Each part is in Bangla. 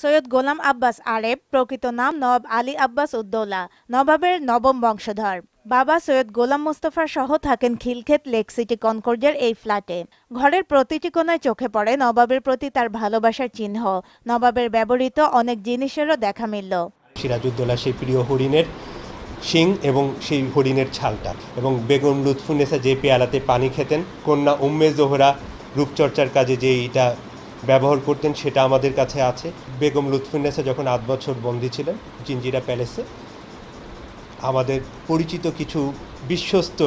সৈয়দ গোলাম আব্বাস আরেব প্রকৃত নাম নবাব আলী আব্বাস উদ্দৌলা, নবাবের নবম বংশধর। বাবা সৈয়দ গোলাম মোস্তফা সহ থাকেন খিলক্ষেত লেক সিটি কনকর্ডের এই ফ্ল্যাটে। ঘরের প্রতিটি কোণায় চোখে পড়ে নবাবের প্রতি তার ভালোবাসার চিহ্ন। নবাবের ব্যবহৃত অনেক জিনিসেরও দেখা মিলল। সিরাজউদ্দৌলা সেই প্রিয় হরিণের শিং এবং সেই হরিণের ছালটা এবং বেগম লুৎফুন্নেসা যে পেয়ালাতে পানি খেতেন, কন্যা উম্মে জোহরা রূপচর্চার কাজে যে এটা ব্যবহার করতেন সেটা আমাদের কাছে আছে। বেগম লুৎফুন্নেসা যখন আট বছর বন্দী ছিলেন জিঞ্জিরা প্যালেসে আমাদের পরিচিত কিছু বিশ্বস্ত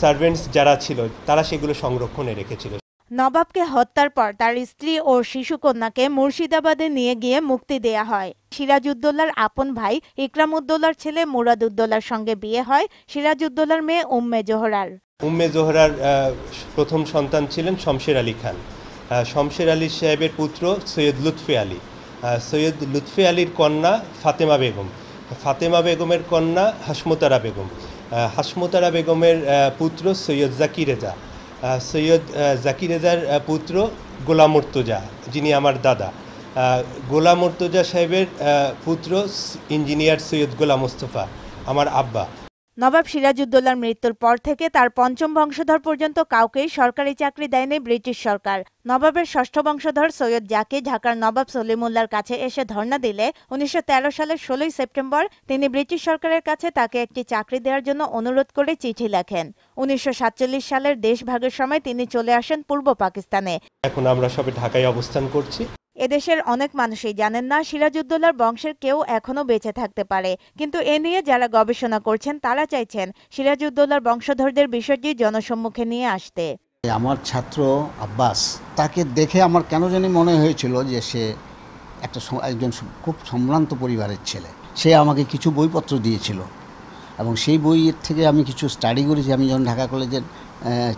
সার্ভেন্টস যারা ছিল তারা সেগুলো সংরক্ষণে রেখেছিল। নবাবকে হত্যার পর তার স্ত্রী ও শিশুকন্যাকে মুর্শিদাবাদে নিয়ে গিয়ে মুক্তি দেয়া হয়। সিরাজউদ্দৌলার আপন ভাই ইকরামউদ্দৌলার ছেলে মুরাদউদ্দৌলার সঙ্গে বিয়ে হয়। সিরাজউদ্দৌলার মেয়ে উম্মে জোহরার। উম্মে জোহরার প্রথম সন্তান ছিলেন শমশের আলী খান। শমশের আলী সাহেবের পুত্র সৈয়দ লুৎফে আলী। সৈয়দ লুৎফে আলীর কন্যা ফাতেমা বেগম। ফাতেমা বেগমের কন্যা হাসমতারা বেগম। হাসমতারা বেগমের পুত্র সৈয়দ জাকি রেজা। সৈয়দ আহ, জাকি রেজার পুত্র গোলাম মর্তজা যিনি আমার দাদা। গোলাম মর্তজা সাহেবের পুত্র ইঞ্জিনিয়ার সৈয়দ গোলাম মোস্তফা আমার আব্বা। নবাব সিরাজউদ্দৌলার মৃত্যুর পর থেকে তার পঞ্চম বংশধর পর্যন্ত কাউকেই সরকারি চাকরি দেয়নি ব্রিটিশ সরকার। নবাবের ষষ্ঠ বংশধর সৈয়দ জাকি ঢাকার নবাব সলিমুল্লার কাছে এসে ধর্ণা দিলে উনিশশো তেরো সালের ষোলোই সেপ্টেম্বর তিনি ব্রিটিশ সরকারের কাছে তাকে একটি চাকরি দেওয়ার জন্য অনুরোধ করে চিঠি লেখেন। উনিশশো সাতচল্লিশ সালের দেশভাগের সময় তিনি চলে আসেন পূর্ব পাকিস্তানে। এখন আমরা সবে ঢাকায় অবস্থান করছি। এদেশের অনেক মানুষই জানেন না সিরাজউদ্দৌলার বংশের কেউ এখনও বেঁচে থাকতে পারে। কিন্তু এ নিয়ে যারা গবেষণা করছেন, তারা চাইছেন সিরাজউদ্দৌলার বংশধরদের বিষয়টি জনসম্মুখে নিয়ে আসতে। আমার ছাত্র আব্বাস, তাকে দেখে আমার কেন জানি মনে হয়েছিল যে সে একটা একজন খুব সম্ভ্রান্ত পরিবারের ছেলে। সে আমাকে কিছু বইপত্র দিয়েছিল এবং সেই বইয়ের থেকে আমি কিছু স্টাডি করেছি। আমি যখন ঢাকা কলেজের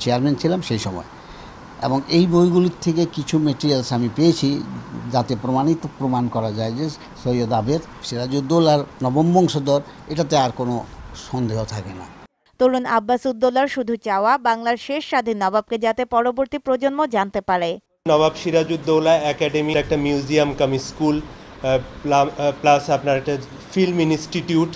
চেয়ারম্যান ছিলাম সেই সময়। এবং এই বইগুলির থেকে কিছু মেটেরিয়ালস আমি পেয়েছি যাতে প্রমাণিত প্রমাণ করা যায় যে সৈয়দ আবেদ সিরাজউদ্দৌলার নবম বংশধর এটাতে আর কোনো সন্দেহ থাকে না। তরুণ আব্বাস উদ্দৌলার শুধু চাওয়া বাংলার শেষ স্বাধীন নবাবকে যাতে পরবর্তী প্রজন্ম জানতে পারে। নবাব সিরাজউদ্দৌলা একাডেমি একটা মিউজিয়াম কাম স্কুল প্লাস আপনার একটা ফিল্ম ইনস্টিটিউট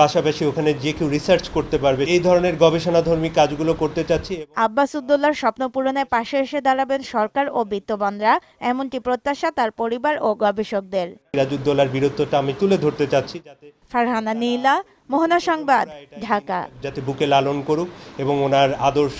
পাশাপাশি ওখানে যে কেউ রিসার্চ করতে পারবে। এই ধরনের গবেষণাধর্মী কাজগুলো করতে চাচ্ছি আব্বাস উদ্দোল্লার স্বপ্ন পূরণে পাশে এসে দাঁড়াবেন সরকার ও বিত্তবানরা এমনটি প্রত্যাশা তার পরিবার ও গবেষকদের। সিরাজউদ্দৌলার বীরত্বটা আমি তুলে ধরতে চাচ্ছি যাতে ফারহানা নীলা মোহনা সংবাদ ঢাকা। যাতে বুকে লালন করুক এবং ওনার আদর্শ